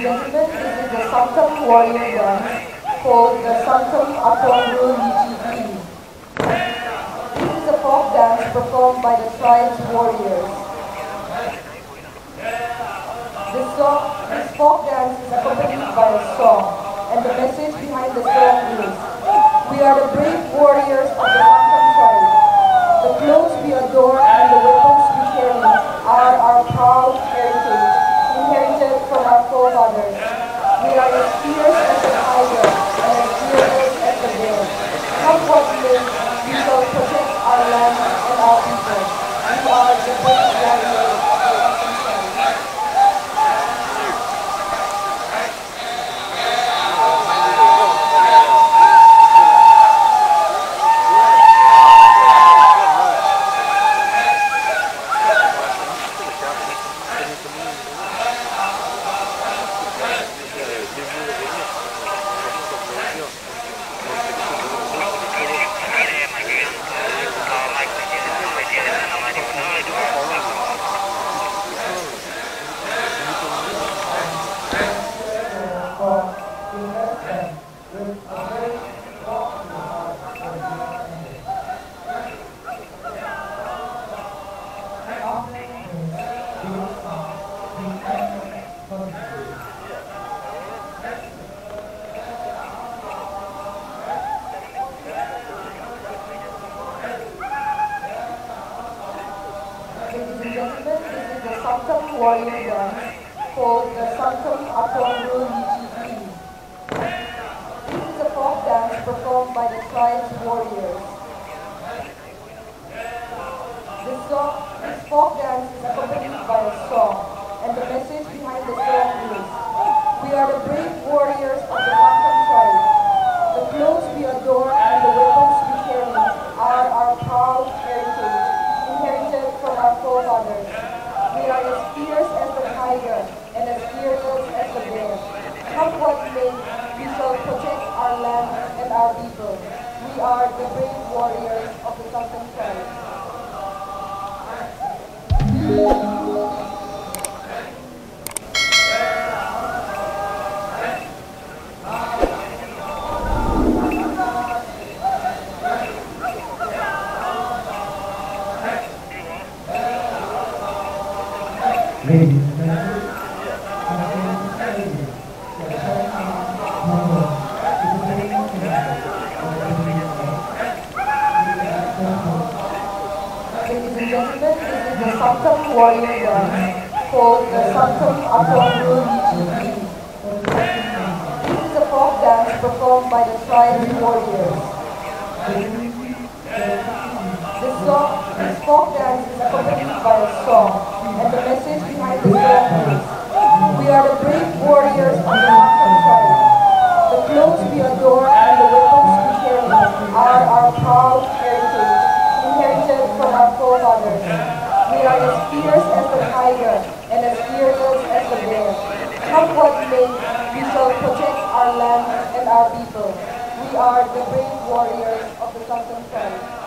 This is the Sangtam warrior dance called the Sangtam Atonru Yichi This is a folk dance performed by the tribe's warriors. This, song, this folk dance is accompanied by a song, and the message behind the song is, We are the brave warriors of the Sangtam tribe. The clothes we adore and the weapons we carry are our proud heritage, inherited from our forefathers. We are as fierce as the tiger and as fearless as the bear. Come what may, we shall protect our land and our people. We are the brave warriors of the Sangtam tribe. Ladies and gentlemen, this is the Sangtam warrior dance called the Sangtam Atonru Yichi This is a folk dance performed by the tribe's warriors. This, song, this folk dance is accompanied by a song, and the message behind the song is, We are the brave warriors of the Sangtam tribe. The clothes we adore and the weapons we carry are our proud heritage, inherited from our forefathers. We are as fierce as the tiger and as fearless as the bear. Come what may, we shall protect our land and our people. We are the brave warriors of the Sangtam tribe. The Sangtam warrior dance called the Atonru Yichi This is a folk dance performed by the tribe's warriors. This, song, this folk dance is accompanied by a song, and the message behind the song is, We are the brave warriors of the tiger and as fearless as the bear. Come what may, we shall protect our land and our people. We are the brave warriors of the Sangtam tribe.